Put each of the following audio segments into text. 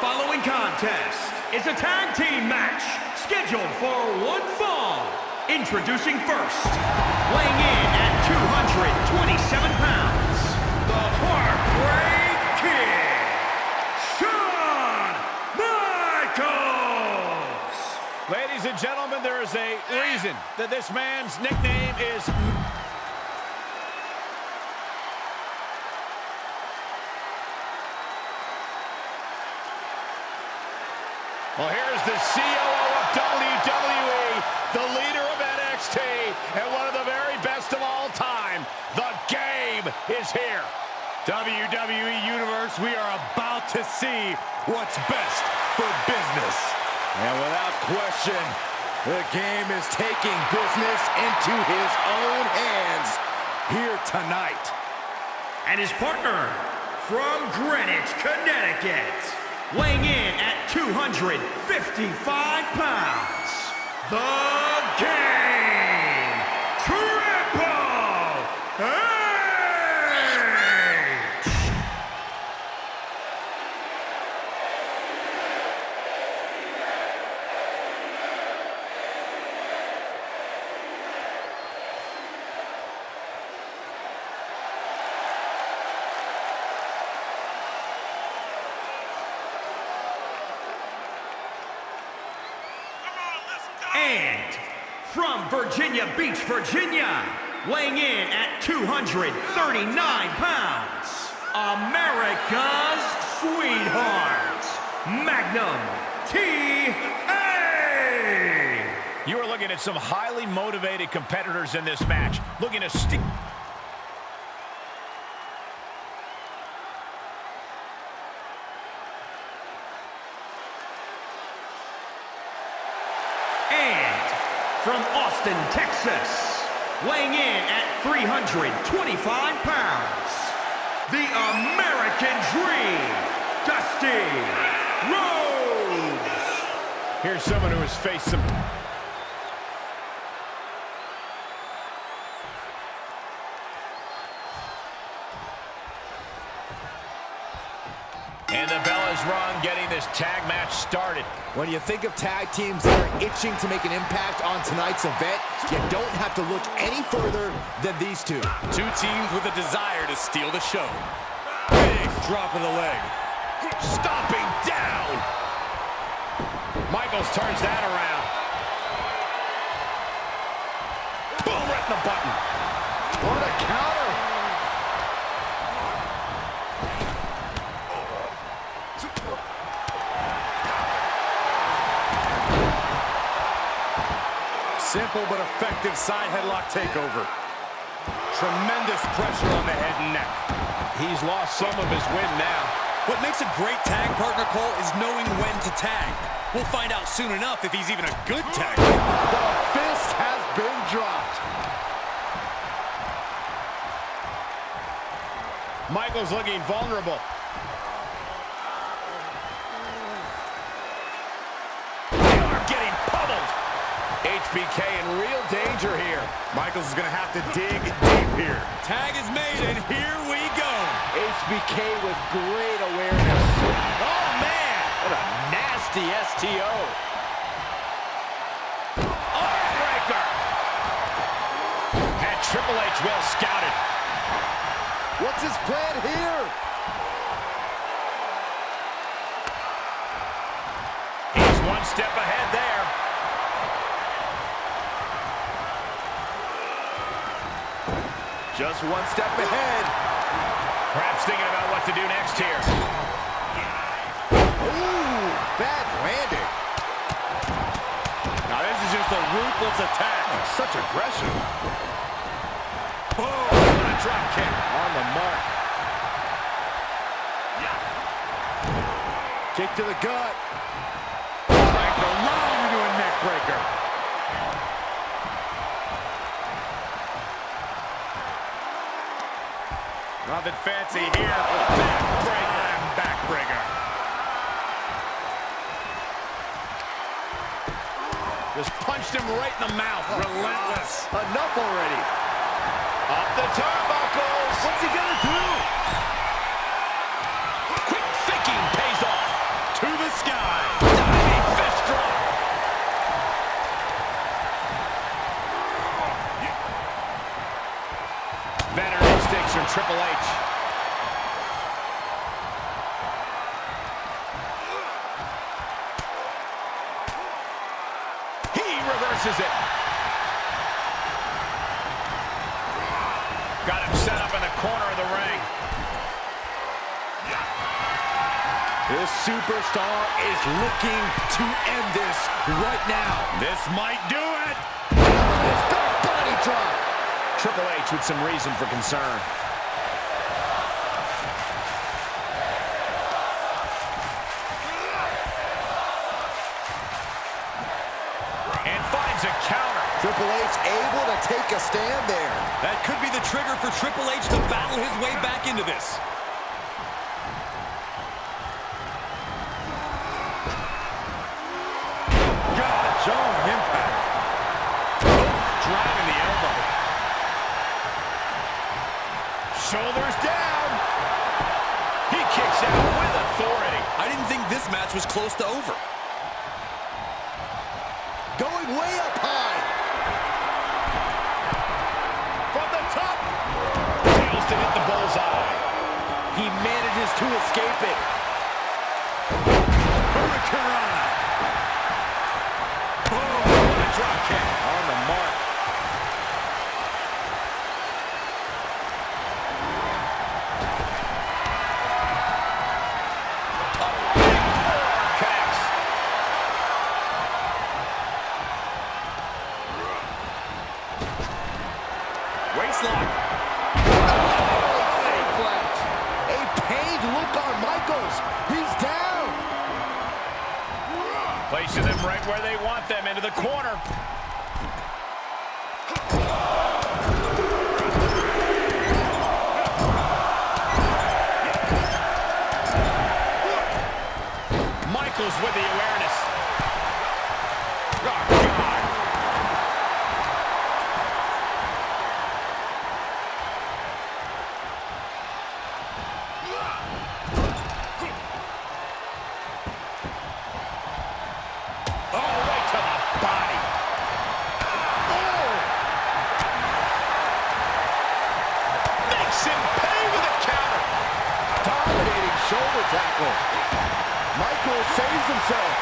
following contest is a tag team match scheduled for one fall. Introducing first, weighing in at 227 pounds, the Heartbreak Kid, Shawn Michaels! Ladies and gentlemen, there is a reason that this man's nickname is Well, here's the COO of WWE, the leader of NXT, and one of the very best of all time. The game is here. WWE Universe, we are about to see what's best for business. And without question, the game is taking business into his own hands here tonight. And his partner from Greenwich, Connecticut, weighing in at 255 pounds, the Game, Virginia Beach, Virginia, weighing in at 239 pounds, America's sweetheart, Magnum T.A. You are looking at some highly motivated competitors in this match, looking to stick. And from Austin, Texas, weighing in at 325 pounds, the American Dream, Dusty Rhodes. Here's someone who has faced some. And the bell is rung, getting this tag match started. When you think of tag teams that are itching to make an impact on tonight's event, you don't have to look any further than these two. Two teams with a desire to steal the show. Big drop of the leg. Stomping down. Michaels turns that around. Boom, right in the button. What a counter! Simple but effective side headlock takeover. Tremendous pressure on the head and neck. He's lost some of his win now. What makes a great tag partner, Cole, is knowing when to tag. We'll find out soon enough if he's even a good tag. The fist has been dropped. Michaels looking vulnerable. HBK in real danger here. Michaels is going to have to dig deep here. Tag is made, and here we go. HBK with great awareness. Oh, man. What a nasty STO. Armbreaker. And Triple H well scouted. What's his plan here? Just one step ahead. Perhaps thinking about what to do next here. Ooh, bad landing. Now this is just a ruthless attack. Oh, such aggression. Boom, what a drop kick. On the mark. Kick to the gut. Like around into a neck breaker. Nothing fancy here. Backbreaker and backbreaker. Just punched him right in the mouth. Oh, Relentless. Enough already. Up the turnbuckles. What's he gonna do? Instincts from Triple H. He reverses it. Got him set up in the corner of the ring. This superstar is looking to end this right now. This might do it. This back body drop. Triple H with some reason for concern. And finds a counter. Triple H able to take a stand there. That could be the trigger for Triple H to battle his way back into this. Shoulders down. He kicks out with authority. I didn't think this match was close to over. Going way up high. From the top. Fails to hit the bullseye. He manages to escape it. Michaels with the awareness. Oh, God. Oh. Oh! Shoulder tackle. Michaels saves himself.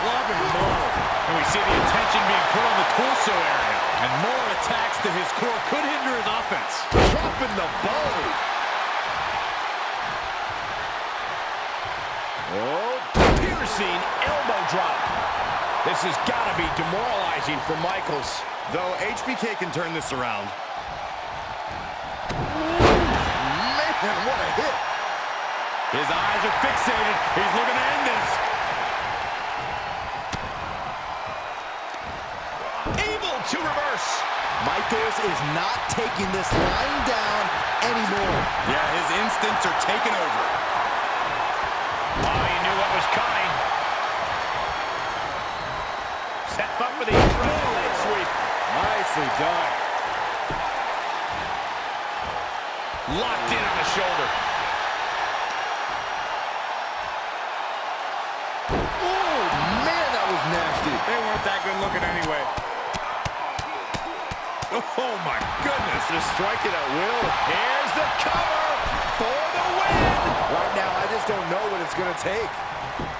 Loving blow. And we see the attention being put on the torso area. And more attacks to his core could hinder his offense. Dropping the bow. Oh, piercing elbow drop. This has got to be demoralizing for Michaels. Though HBK can turn this around. Man, what a hit. His eyes are fixated. He's looking to end this. Able to reverse. Michaels is not taking this lying down anymore. Yeah, his instincts are taking over. Oh, he knew what was coming. Set up for the leg sweep. Nicely done. Locked in on the shoulder. Oh, man, that was nasty. They weren't good looking anyway. Oh, my goodness. Just striking at will. Here's the cover for the win. Right now, I just don't know what it's going to take.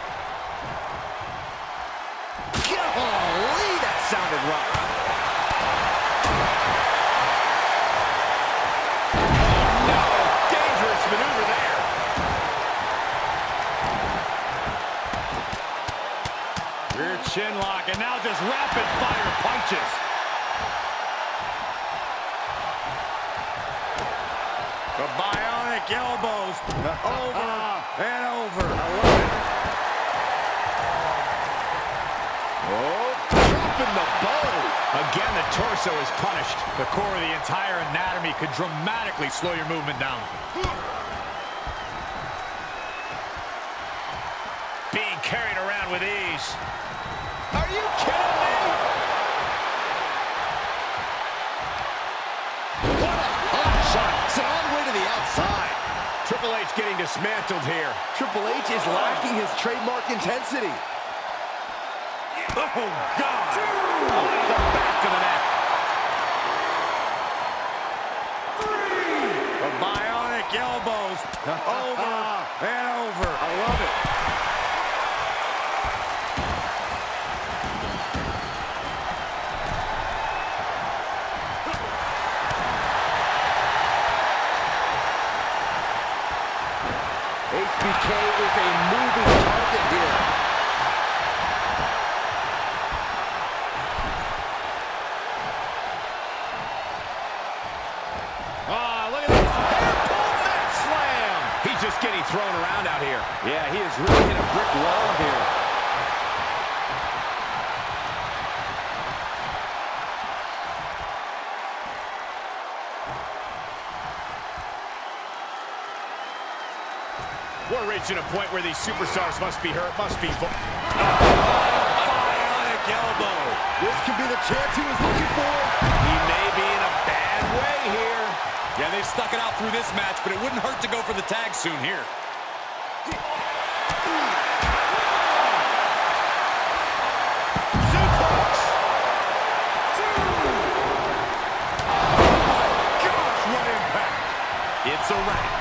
Chin lock, and now just rapid fire punches. The bionic elbows. Uh-huh. over uh-huh. and over. Oh, dropping the bow. Again, the torso is punished. The core of the entire anatomy could dramatically slow your movement down. Being carried around with ease. Are you kidding me? What a hot shot. It's all the way to the outside. Triple H getting dismantled here. Triple H is lacking his trademark intensity. Oh, God. Two. Oh, the back of the neck. Three. The bionic elbows over getting thrown around out here. Yeah, he has really hit a brick wall here. We're reaching a point where these superstars must be hurt, must be... Oh! Bionic elbow. This could be the chance he was looking for. Yeah, they've stuck it out through this match, but it wouldn't hurt to go for the tag soon here. Suplex. Oh gosh, what impact. It's a wrap.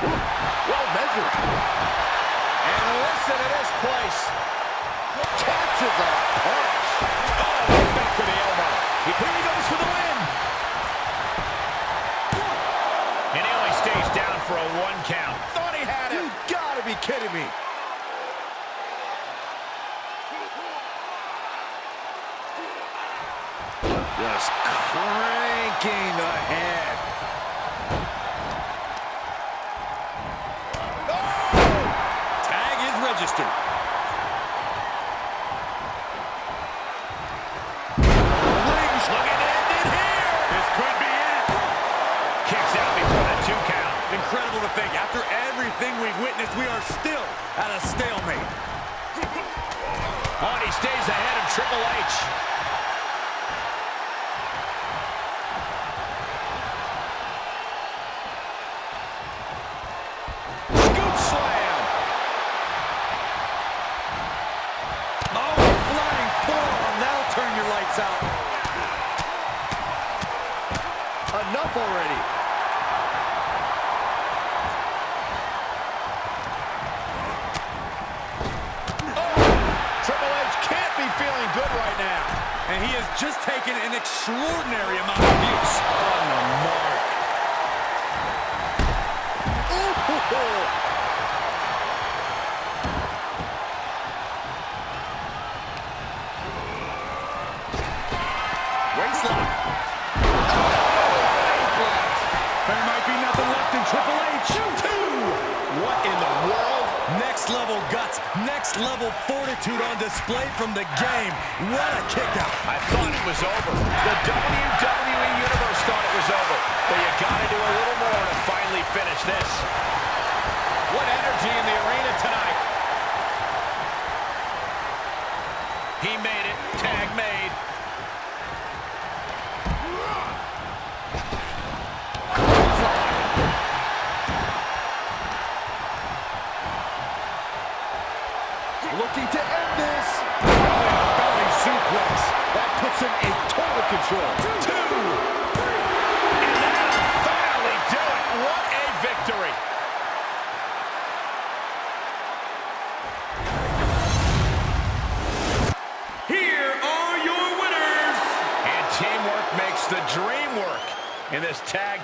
Well measured. And listen to this place. Catches a punch. Oh, back for the elbow. Here he goes for the win. And he only stays down for a one count. Thought he had it. You gotta be kidding me. Just cranking ahead. Tag count. Incredible to think, after everything we've witnessed, we are still at a stalemate. Oh, and he stays ahead of Triple H. out. Enough already. Oh, Triple H can't be feeling good right now. And he has just taken an extraordinary amount of abuse. On the mark. Waistlock. Fortitude on display from the game. What a kick out. I thought it was over. The WWE Universe thought it was over. But you gotta do a little more to finally finish this. What energy in the arena tonight.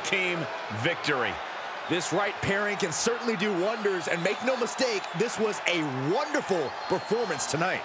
Team victory. This right pairing can certainly do wonders, and make no mistake, this was a wonderful performance tonight.